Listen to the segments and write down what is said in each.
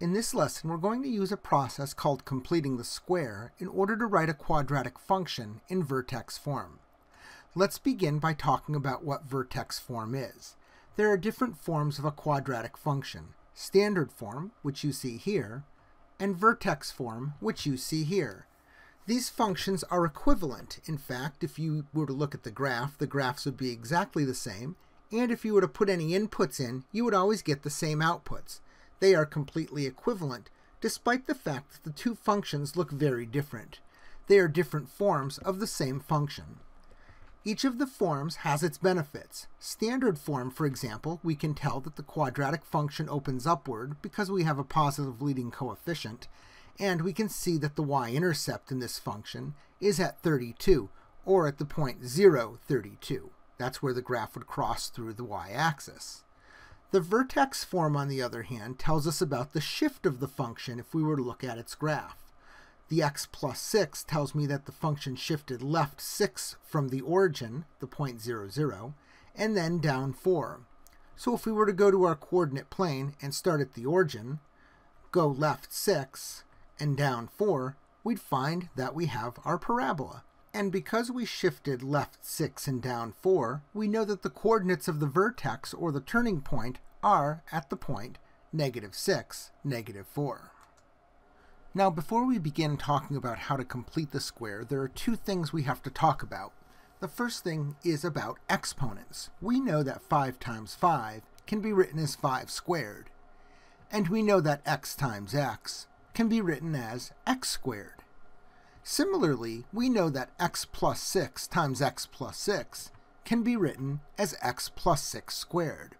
In this lesson, we're going to use a process called completing the square in order to write a quadratic function in vertex form. Let's begin by talking about what vertex form is. There are different forms of a quadratic function. Standard form, which you see here, and vertex form, which you see here. These functions are equivalent. In fact, if you were to look at the graph, the graphs would be exactly the same, and if you were to put any inputs in, you would always get the same outputs they are completely equivalent, despite the fact that the two functions look very different. They are different forms of the same function. Each of the forms has its benefits. Standard form, for example, we can tell that the quadratic function opens upward because we have a positive leading coefficient, and we can see that the y-intercept in this function is at 32, or at the point 0, 32. That's where the graph would cross through the y-axis. The vertex form, on the other hand, tells us about the shift of the function if we were to look at its graph. The x plus 6 tells me that the function shifted left 6 from the origin, the point 0, 0, and then down 4. So if we were to go to our coordinate plane and start at the origin, go left 6, and down 4, we'd find that we have our parabola. And because we shifted left 6 and down 4, we know that the coordinates of the vertex, or the turning point, are at the point negative 6, negative 4. Now, before we begin talking about how to complete the square, there are two things we have to talk about. The first thing is about exponents. We know that 5 times 5 can be written as 5 squared. And we know that x times x can be written as x squared. Similarly, we know that x plus 6 times x plus 6 can be written as x plus 6 squared.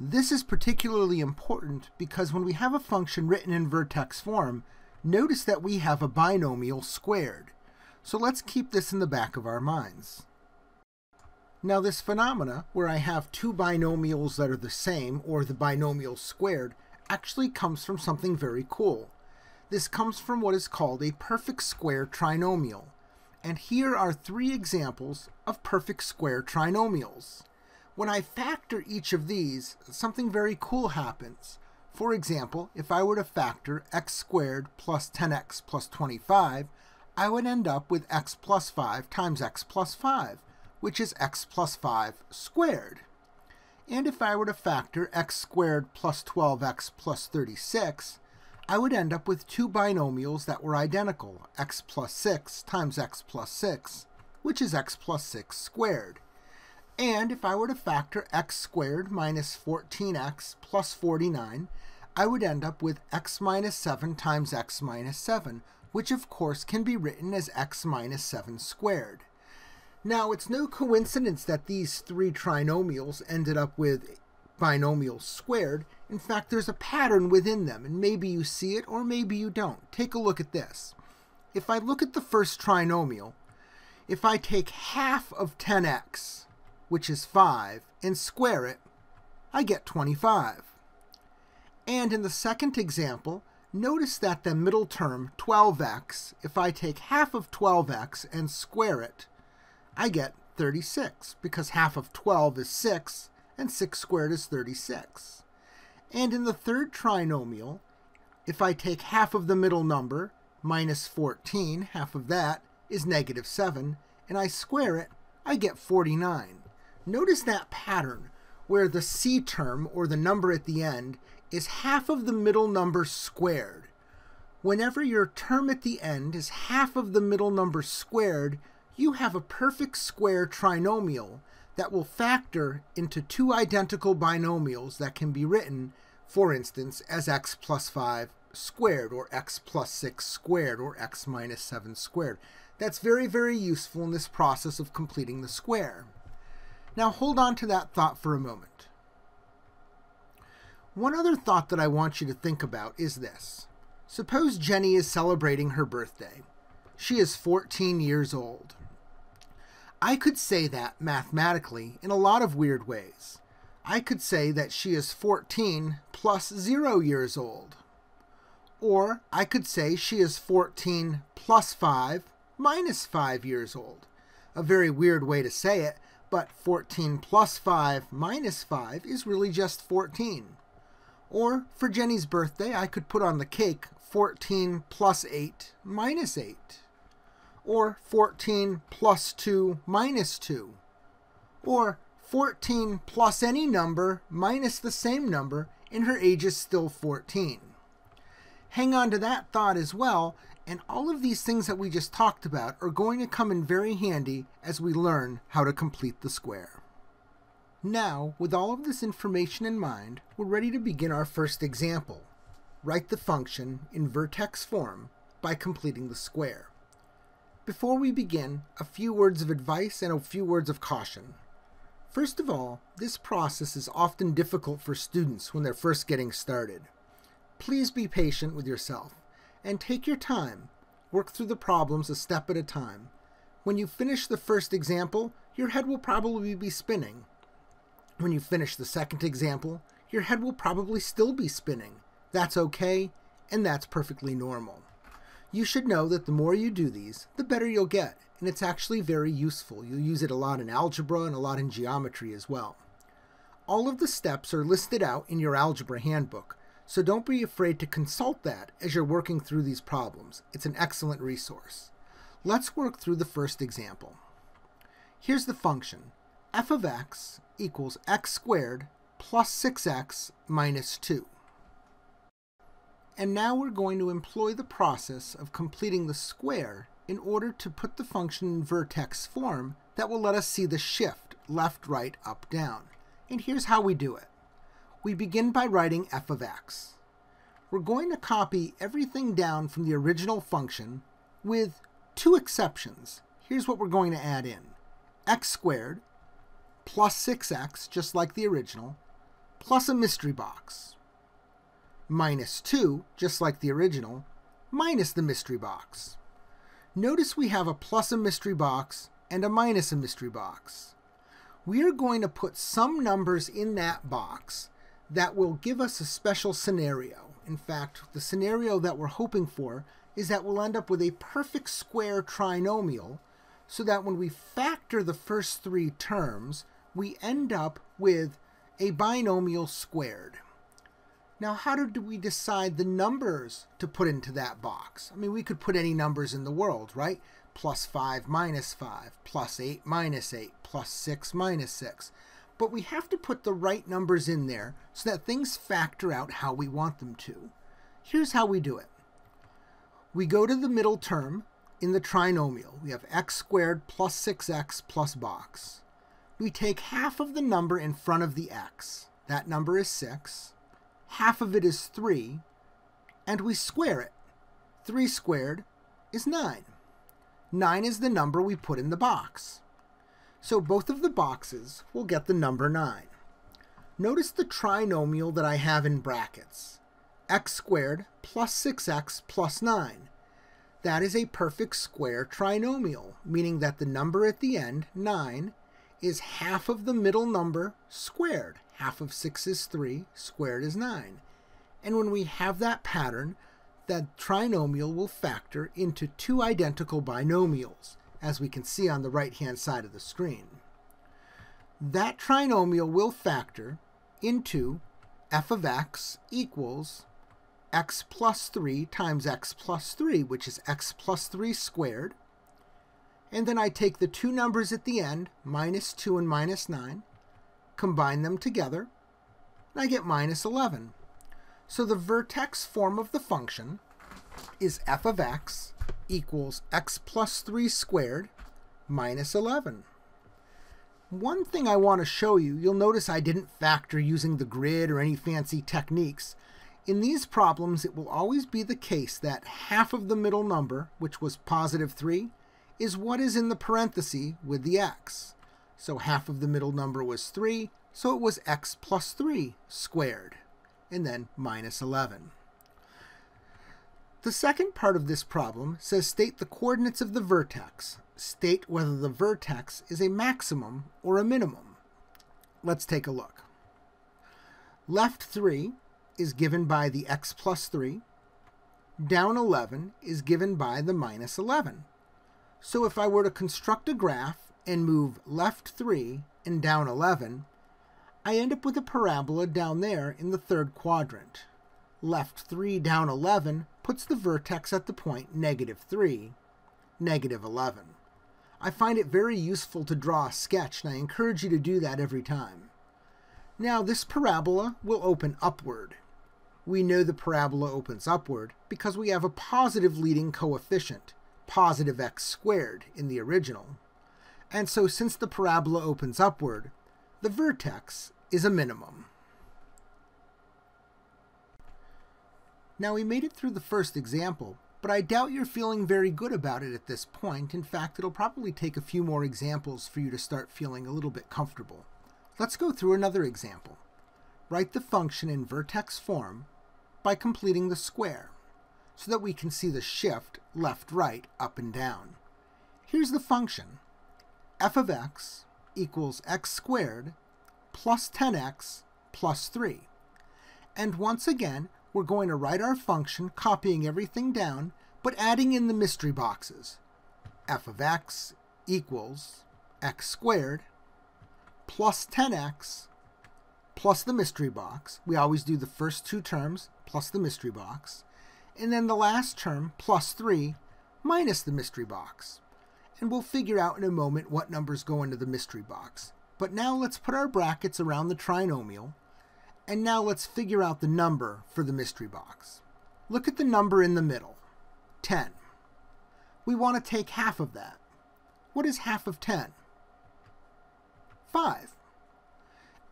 This is particularly important because when we have a function written in vertex form, notice that we have a binomial squared. So let's keep this in the back of our minds. Now this phenomena, where I have two binomials that are the same, or the binomial squared, actually comes from something very cool. This comes from what is called a perfect square trinomial. And here are three examples of perfect square trinomials. When I factor each of these, something very cool happens. For example, if I were to factor x squared plus 10x plus 25, I would end up with x plus 5 times x plus 5, which is x plus 5 squared. And if I were to factor x squared plus 12x plus 36, I would end up with two binomials that were identical, x plus 6 times x plus 6, which is x plus 6 squared. And if I were to factor x squared minus 14x plus 49, I would end up with x minus 7 times x minus 7, which of course can be written as x minus 7 squared. Now, it's no coincidence that these three trinomials ended up with binomials squared. In fact, there's a pattern within them, and maybe you see it or maybe you don't. Take a look at this. If I look at the first trinomial, if I take half of 10x, which is 5, and square it, I get 25. And in the second example, notice that the middle term, 12x, if I take half of 12x and square it, I get 36, because half of 12 is 6, and 6 squared is 36. And in the third trinomial, if I take half of the middle number, minus 14, half of that is negative 7, and I square it, I get 49. Notice that pattern where the c term, or the number at the end, is half of the middle number squared. Whenever your term at the end is half of the middle number squared, you have a perfect square trinomial that will factor into two identical binomials that can be written, for instance, as x plus 5 squared, or x plus 6 squared, or x minus 7 squared. That's very, very useful in this process of completing the square. Now hold on to that thought for a moment. One other thought that I want you to think about is this. Suppose Jenny is celebrating her birthday. She is 14 years old. I could say that mathematically in a lot of weird ways. I could say that she is 14 plus 0 years old. Or I could say she is 14 plus 5 minus 5 years old. A very weird way to say it, but 14 plus 5 minus 5 is really just 14. Or for Jenny's birthday, I could put on the cake 14 plus 8 minus 8. Or 14 plus 2 minus 2. Or 14 plus any number minus the same number, and her age is still 14. Hang on to that thought as well, and all of these things that we just talked about are going to come in very handy as we learn how to complete the square. Now, with all of this information in mind, we're ready to begin our first example. Write the function in vertex form by completing the square. Before we begin, a few words of advice and a few words of caution. First of all, this process is often difficult for students when they're first getting started. Please be patient with yourself and take your time. Work through the problems a step at a time. When you finish the first example, your head will probably be spinning. When you finish the second example, your head will probably still be spinning. That's okay, and that's perfectly normal. You should know that the more you do these, the better you'll get, and it's actually very useful. You'll use it a lot in algebra and a lot in geometry as well. All of the steps are listed out in your algebra handbook, so don't be afraid to consult that as you're working through these problems. It's an excellent resource. Let's work through the first example. Here's the function f of x equals x squared plus 6x minus 2. And now we're going to employ the process of completing the square in order to put the function in vertex form that will let us see the shift left, right, up, down. And here's how we do it. We begin by writing f of x. We're going to copy everything down from the original function with two exceptions. Here's what we're going to add in. x squared plus 6x, just like the original, plus a mystery box. Minus 2, just like the original, minus the mystery box. Notice we have a plus a mystery box and a minus a mystery box. We are going to put some numbers in that box that will give us a special scenario. In fact, the scenario that we're hoping for is that we'll end up with a perfect square trinomial so that when we factor the first three terms, we end up with a binomial squared. Now, how do we decide the numbers to put into that box? I mean, we could put any numbers in the world, right? Plus 5 minus 5, plus 8 minus 8, plus 6 minus 6. But we have to put the right numbers in there so that things factor out how we want them to. Here's how we do it. We go to the middle term in the trinomial. We have x squared plus 6x plus box we take half of the number in front of the x. That number is 6. Half of it is 3. And we square it. 3 squared is 9. 9 is the number we put in the box. So both of the boxes will get the number 9. Notice the trinomial that I have in brackets. x squared plus 6x plus 9. That is a perfect square trinomial, meaning that the number at the end, 9, is half of the middle number squared. Half of 6 is 3, squared is 9. And when we have that pattern, that trinomial will factor into two identical binomials, as we can see on the right-hand side of the screen. That trinomial will factor into f of x equals x plus 3 times x plus 3, which is x plus 3 squared, and then I take the two numbers at the end, minus 2 and minus 9, combine them together, and I get minus 11. So the vertex form of the function is f of x equals x plus 3 squared minus 11. One thing I want to show you, you'll notice I didn't factor using the grid or any fancy techniques. In these problems, it will always be the case that half of the middle number, which was positive 3, is what is in the parenthesis with the x. So half of the middle number was 3, so it was x plus 3 squared, and then minus 11. The second part of this problem says state the coordinates of the vertex. State whether the vertex is a maximum or a minimum. Let's take a look. Left 3 is given by the x plus 3. Down 11 is given by the minus 11. So if I were to construct a graph and move left 3 and down 11, I end up with a parabola down there in the third quadrant. Left 3 down 11 puts the vertex at the point negative 3, negative 11. I find it very useful to draw a sketch, and I encourage you to do that every time. Now, this parabola will open upward. We know the parabola opens upward because we have a positive leading coefficient, positive x squared, in the original. And so since the parabola opens upward, the vertex is a minimum. Now we made it through the first example, but I doubt you're feeling very good about it at this point. In fact, it'll probably take a few more examples for you to start feeling a little bit comfortable. Let's go through another example. Write the function in vertex form by completing the square so that we can see the shift left, right, up, and down. Here's the function. f of x equals x squared plus 10x plus 3. And once again, we're going to write our function copying everything down, but adding in the mystery boxes. f of x equals x squared plus 10x plus the mystery box. We always do the first two terms plus the mystery box. And then the last term plus 3 minus the mystery box. And we'll figure out in a moment what numbers go into the mystery box. But now let's put our brackets around the trinomial. And now let's figure out the number for the mystery box. Look at the number in the middle, 10. We want to take half of that. What is half of 10? 5.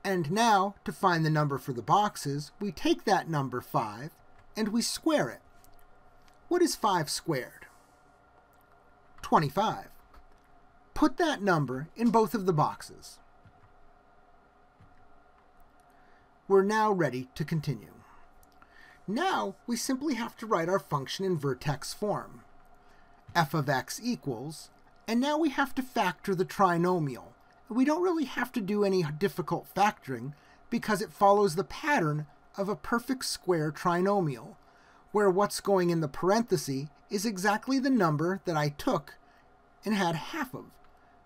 And now, to find the number for the boxes, we take that number 5 and we square it. What is 5 squared? 25. Put that number in both of the boxes. We're now ready to continue. Now, we simply have to write our function in vertex form. f of x equals, and now we have to factor the trinomial, we don't really have to do any difficult factoring because it follows the pattern of a perfect square trinomial, where what's going in the parenthesis is exactly the number that I took and had half of.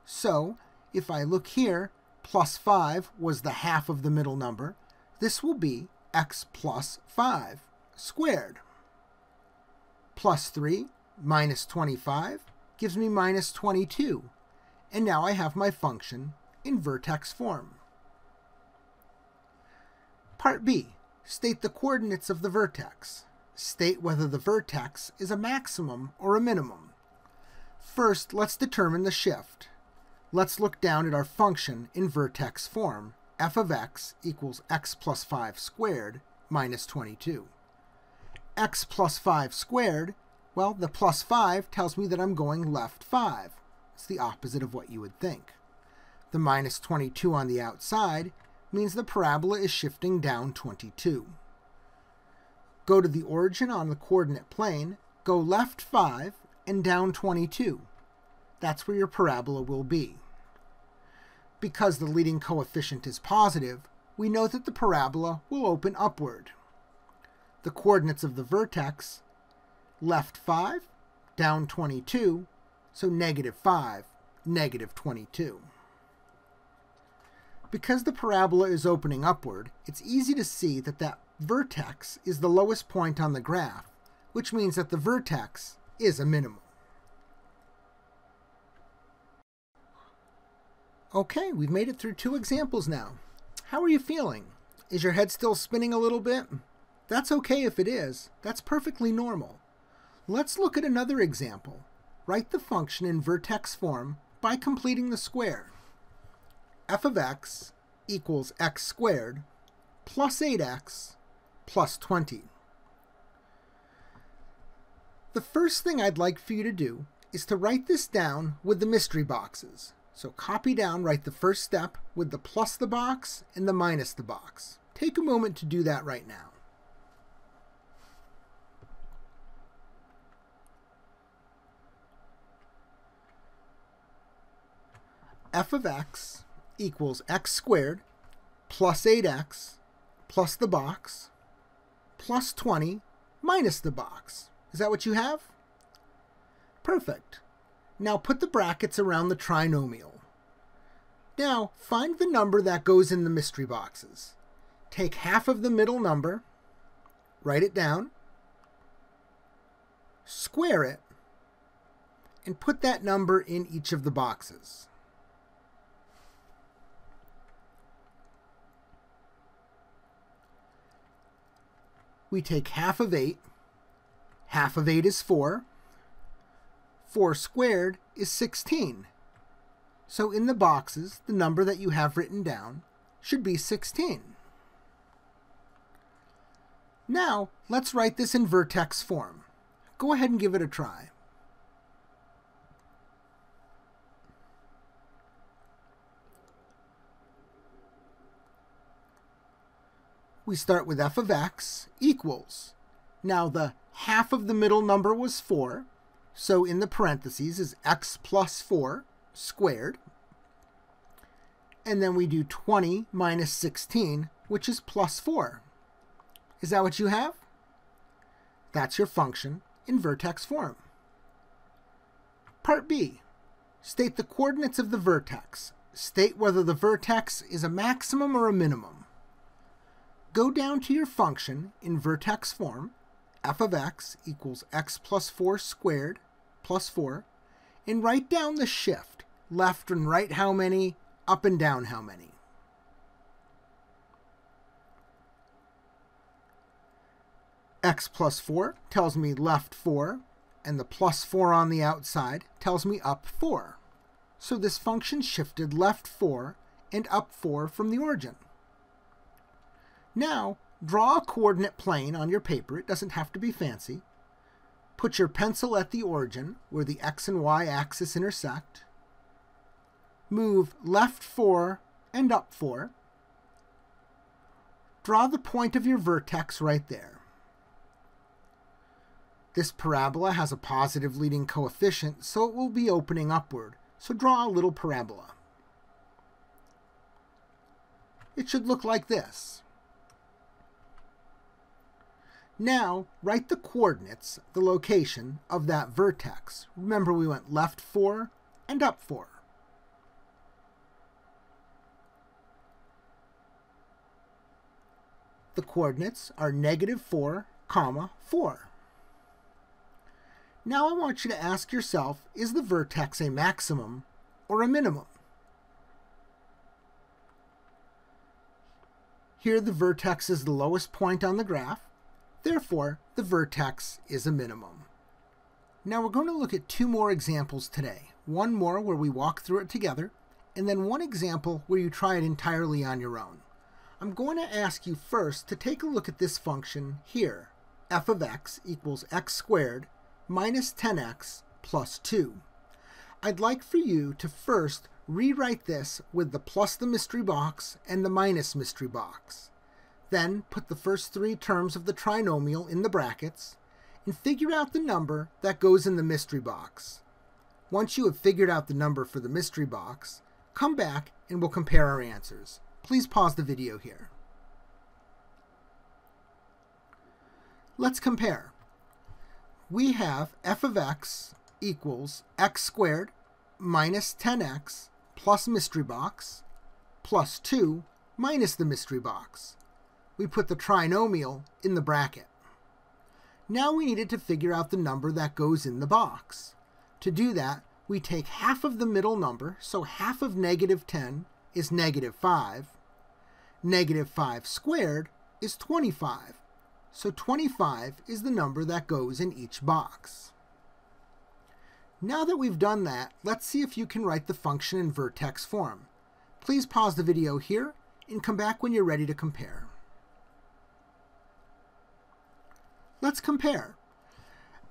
So, if I look here, plus 5 was the half of the middle number, this will be x plus 5 squared. Plus 3 minus 25 gives me minus 22 and now I have my function in vertex form. Part B. State the coordinates of the vertex. State whether the vertex is a maximum or a minimum. First, let's determine the shift. Let's look down at our function in vertex form. F of x equals x plus 5 squared minus 22. x plus 5 squared, well, the plus 5 tells me that I'm going left 5. It's the opposite of what you would think. The minus 22 on the outside means the parabola is shifting down 22. Go to the origin on the coordinate plane, go left 5 and down 22. That's where your parabola will be. Because the leading coefficient is positive, we know that the parabola will open upward. The coordinates of the vertex, left 5, down 22, so negative 5, negative 22. Because the parabola is opening upward, it's easy to see that that vertex is the lowest point on the graph, which means that the vertex is a minimum. Okay, we've made it through two examples now. How are you feeling? Is your head still spinning a little bit? That's okay if it is. That's perfectly normal. Let's look at another example write the function in vertex form by completing the square. f of x equals x squared plus 8x plus 20. The first thing I'd like for you to do is to write this down with the mystery boxes. So copy down, write the first step with the plus the box and the minus the box. Take a moment to do that right now. f of x equals x squared plus 8x plus the box plus 20 minus the box. Is that what you have? Perfect. Now put the brackets around the trinomial. Now, find the number that goes in the mystery boxes. Take half of the middle number, write it down, square it, and put that number in each of the boxes. We take half of 8. Half of 8 is 4. 4 squared is 16. So in the boxes, the number that you have written down should be 16. Now, let's write this in vertex form. Go ahead and give it a try. we start with f of x equals. Now the half of the middle number was 4, so in the parentheses is x plus 4 squared. And then we do 20 minus 16, which is plus 4. Is that what you have? That's your function in vertex form. Part B. State the coordinates of the vertex. State whether the vertex is a maximum or a minimum go down to your function in vertex form, f of x equals x plus 4 squared plus 4, and write down the shift, left and right how many, up and down how many. x plus 4 tells me left 4, and the plus 4 on the outside tells me up 4. So this function shifted left 4 and up 4 from the origin. Now, draw a coordinate plane on your paper. It doesn't have to be fancy. Put your pencil at the origin where the x and y axis intersect. Move left 4 and up 4. Draw the point of your vertex right there. This parabola has a positive leading coefficient, so it will be opening upward. So draw a little parabola. It should look like this. Now, write the coordinates, the location, of that vertex. Remember we went left 4 and up 4. The coordinates are negative 4, comma, 4. Now I want you to ask yourself, is the vertex a maximum or a minimum? Here the vertex is the lowest point on the graph. Therefore, the vertex is a minimum. Now we're going to look at two more examples today. One more where we walk through it together, and then one example where you try it entirely on your own. I'm going to ask you first to take a look at this function here. f of x equals x squared minus 10x plus 2. I'd like for you to first rewrite this with the plus the mystery box and the minus mystery box. Then put the first three terms of the trinomial in the brackets and figure out the number that goes in the mystery box. Once you have figured out the number for the mystery box, come back and we'll compare our answers. Please pause the video here. Let's compare. We have f of x equals x squared minus 10x plus mystery box plus 2 minus the mystery box we put the trinomial in the bracket. Now we needed to figure out the number that goes in the box. To do that, we take half of the middle number, so half of negative 10 is negative 5. Negative 5 squared is 25, so 25 is the number that goes in each box. Now that we've done that, let's see if you can write the function in vertex form. Please pause the video here and come back when you're ready to compare. Let's compare.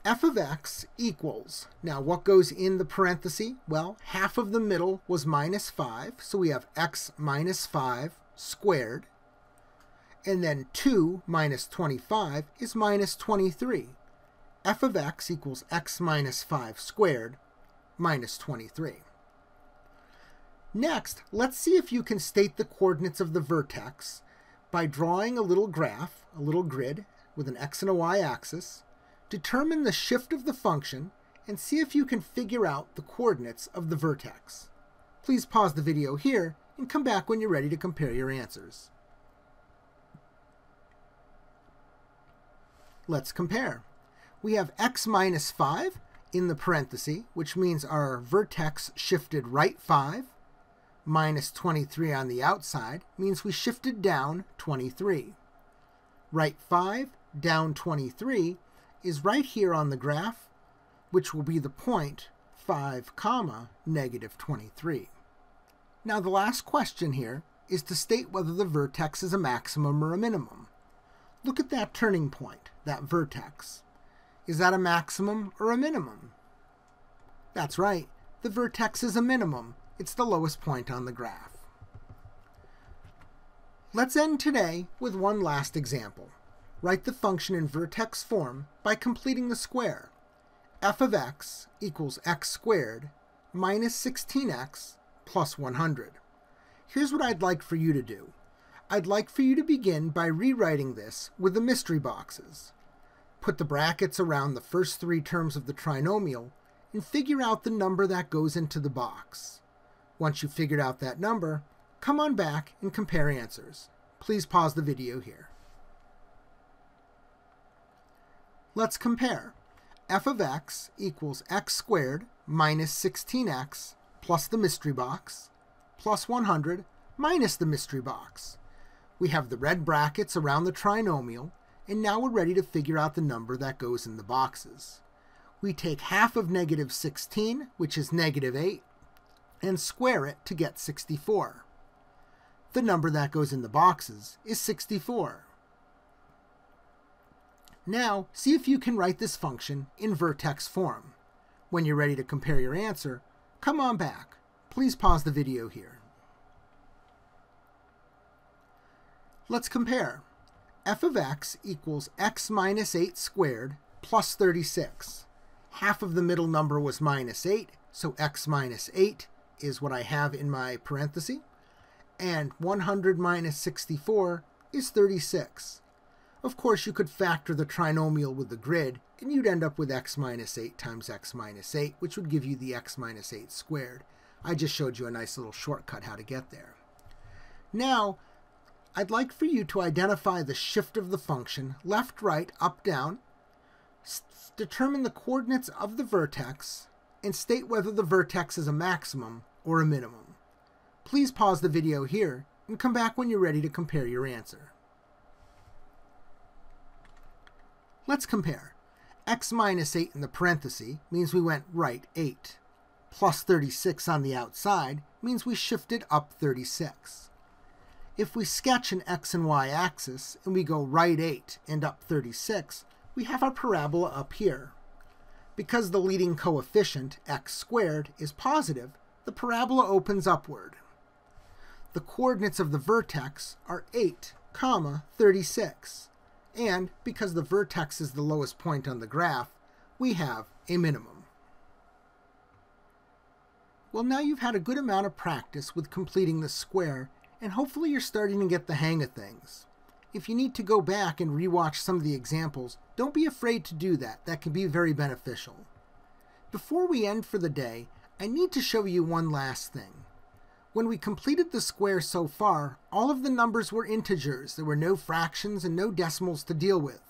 f of x equals, now what goes in the parenthesis? Well, half of the middle was minus 5, so we have x minus 5 squared. And then 2 minus 25 is minus 23. f of x equals x minus 5 squared minus 23. Next, let's see if you can state the coordinates of the vertex by drawing a little graph, a little grid, with an x and a y axis, determine the shift of the function, and see if you can figure out the coordinates of the vertex. Please pause the video here and come back when you're ready to compare your answers. Let's compare. We have x minus 5 in the parenthesis, which means our vertex shifted right 5, minus 23 on the outside means we shifted down 23. Right 5 down 23 is right here on the graph, which will be the point 5 comma negative 23. Now the last question here is to state whether the vertex is a maximum or a minimum. Look at that turning point, that vertex. Is that a maximum or a minimum? That's right, the vertex is a minimum. It's the lowest point on the graph. Let's end today with one last example. Write the function in vertex form by completing the square. f of x equals x squared minus 16x plus 100. Here's what I'd like for you to do. I'd like for you to begin by rewriting this with the mystery boxes. Put the brackets around the first three terms of the trinomial and figure out the number that goes into the box. Once you've figured out that number, come on back and compare answers. Please pause the video here. Let's compare. f of x equals x squared minus 16x plus the mystery box plus 100 minus the mystery box. We have the red brackets around the trinomial, and now we're ready to figure out the number that goes in the boxes we take half of negative 16, which is negative 8, and square it to get 64. The number that goes in the boxes is 64. Now, see if you can write this function in vertex form. When you're ready to compare your answer, come on back. Please pause the video here. Let's compare. f of x equals x minus 8 squared plus 36 half of the middle number was minus 8, so x minus 8 is what I have in my parenthesis, and 100 minus 64 is 36. Of course, you could factor the trinomial with the grid, and you'd end up with x minus 8 times x minus 8, which would give you the x minus 8 squared. I just showed you a nice little shortcut how to get there. Now, I'd like for you to identify the shift of the function, left, right, up, down, determine the coordinates of the vertex, and state whether the vertex is a maximum or a minimum. Please pause the video here and come back when you're ready to compare your answer. Let's compare. x minus 8 in the parenthesis means we went right 8. Plus 36 on the outside means we shifted up 36. If we sketch an x and y axis and we go right 8 and up 36, we have our parabola up here. Because the leading coefficient, x squared, is positive, the parabola opens upward. The coordinates of the vertex are 8, comma, 36. And because the vertex is the lowest point on the graph, we have a minimum. Well, now you've had a good amount of practice with completing the square, and hopefully you're starting to get the hang of things. If you need to go back and rewatch some of the examples, don't be afraid to do that. That can be very beneficial. Before we end for the day, I need to show you one last thing. When we completed the square so far, all of the numbers were integers. There were no fractions and no decimals to deal with.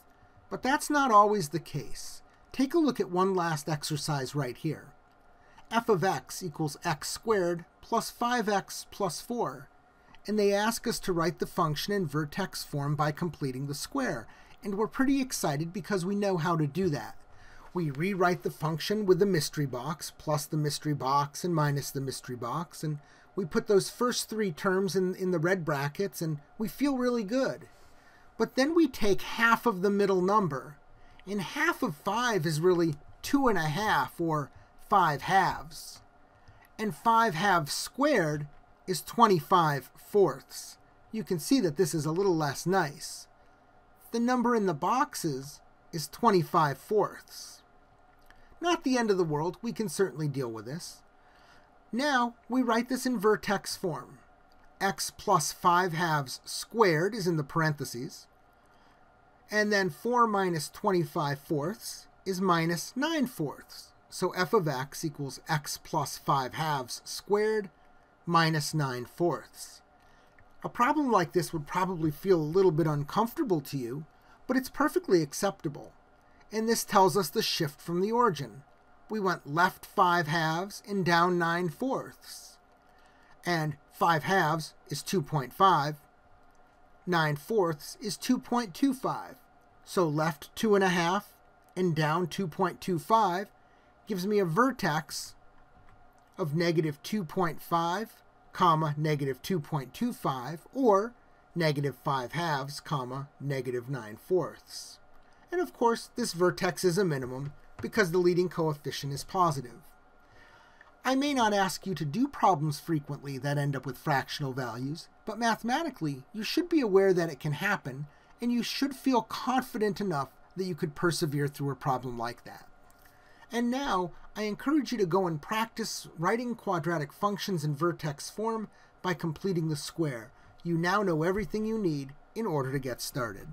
But that's not always the case. Take a look at one last exercise right here. f of x equals x squared plus 5x plus 4 and they ask us to write the function in vertex form by completing the square. And we're pretty excited because we know how to do that. We rewrite the function with the mystery box, plus the mystery box and minus the mystery box, and we put those first three terms in, in the red brackets, and we feel really good. But then we take half of the middle number, and half of 5 is really 2 and a half, or 5 halves. And 5 halves squared is 25 fourths. You can see that this is a little less nice. The number in the boxes is 25 fourths. Not the end of the world, we can certainly deal with this. Now, we write this in vertex form. x plus 5 halves squared is in the parentheses. And then 4 minus 25 fourths is minus 9 fourths. So f of x equals x plus 5 halves squared minus 9 fourths. A problem like this would probably feel a little bit uncomfortable to you, but it's perfectly acceptable. And this tells us the shift from the origin. We went left 5 halves and down 9 fourths. And 5 halves is 2.5, 9 fourths is 2.25. So left 2.5 and down 2.25 gives me a vertex of negative 2.5, comma, negative 2.25, or negative 5 halves, comma, negative 9 fourths. And of course, this vertex is a minimum because the leading coefficient is positive. I may not ask you to do problems frequently that end up with fractional values, but mathematically, you should be aware that it can happen, and you should feel confident enough that you could persevere through a problem like that. And now, I encourage you to go and practice writing quadratic functions in vertex form by completing the square. You now know everything you need in order to get started.